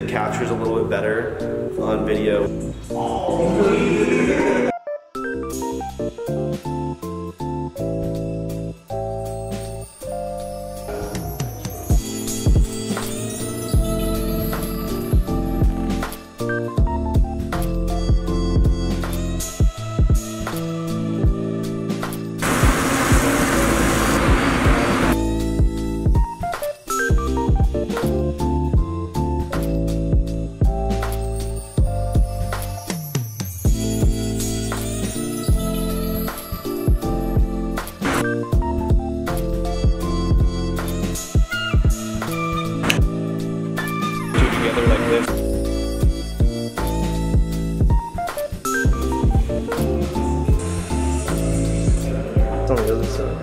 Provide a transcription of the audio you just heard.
It captures a little bit better on video. Two together like this. It's on the other side.